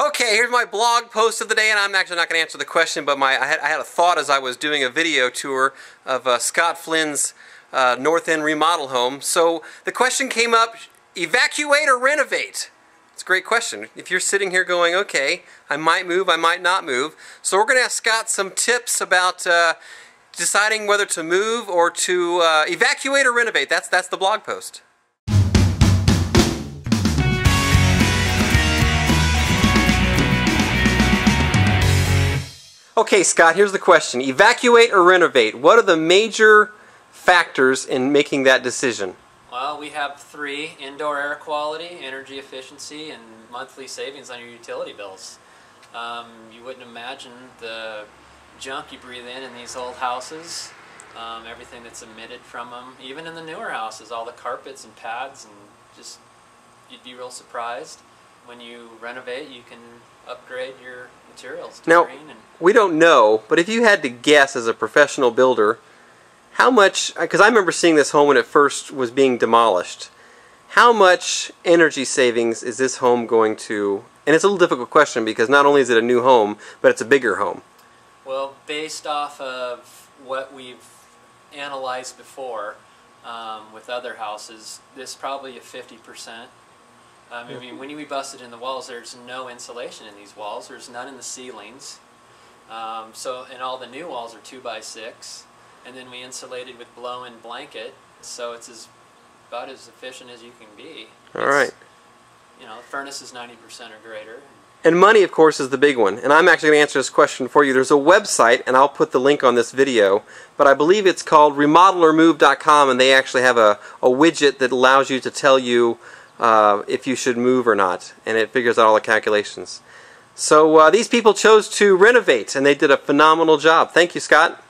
Okay, here's my blog post of the day, and I'm actually not going to answer the question, but my I had, I had a thought as I was doing a video tour of uh, Scott Flynn's uh, North End remodel home. So the question came up, evacuate or renovate? It's a great question. If you're sitting here going, okay, I might move, I might not move. So we're going to ask Scott some tips about uh, deciding whether to move or to uh, evacuate or renovate. That's, that's the blog post. Okay, Scott, here's the question. Evacuate or renovate? What are the major factors in making that decision? Well, we have three, indoor air quality, energy efficiency, and monthly savings on your utility bills. Um, you wouldn't imagine the junk you breathe in in these old houses, um, everything that's emitted from them, even in the newer houses, all the carpets and pads, and just, you'd be real surprised. When you renovate, you can upgrade your materials now, we don't know, but if you had to guess as a professional builder, how much, because I remember seeing this home when it first was being demolished, how much energy savings is this home going to, and it's a little difficult question because not only is it a new home, but it's a bigger home. Well, based off of what we've analyzed before um, with other houses, this probably a 50% um, I mean, when we busted in the walls, there's no insulation in these walls. There's none in the ceilings. Um, so, and all the new walls are two by six, and then we insulated with blow-in blanket, so it's as about as efficient as you can be. All it's, right. You know, the furnace is 90% or greater. And money, of course, is the big one. And I'm actually going to answer this question for you. There's a website, and I'll put the link on this video, but I believe it's called remodelormove.com, and they actually have a, a widget that allows you to tell you uh, if you should move or not, and it figures out all the calculations. So uh, these people chose to renovate, and they did a phenomenal job. Thank you, Scott.